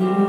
Oh,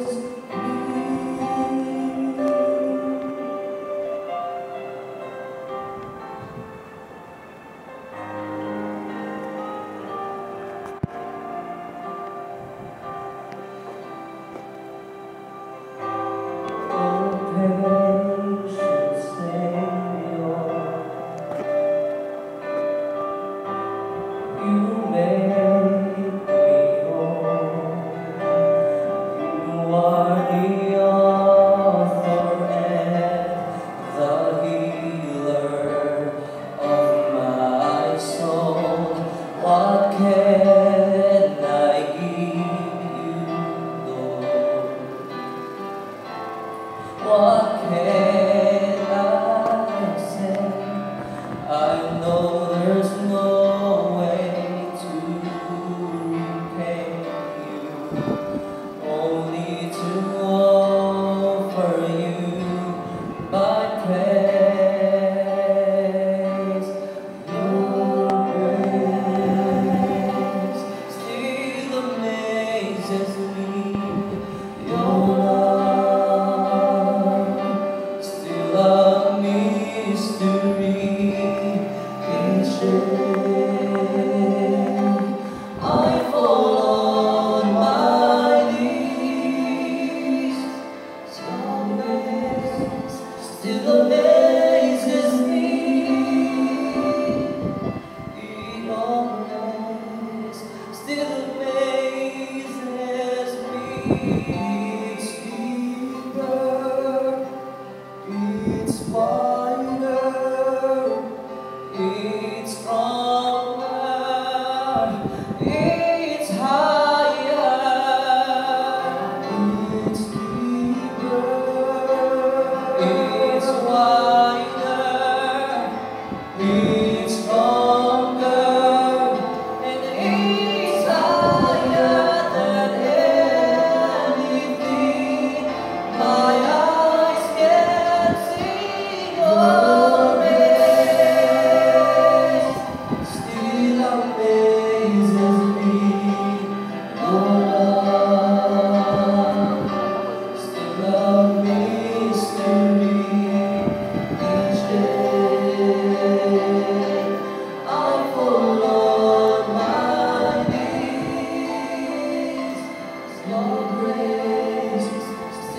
what can I say? I know there's no way to repay you, only to for you my praise. Your grace still amazes spider in